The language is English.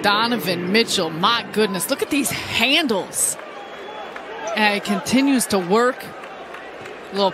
Donovan Mitchell, my goodness, look at these handles. And it continues to work. Little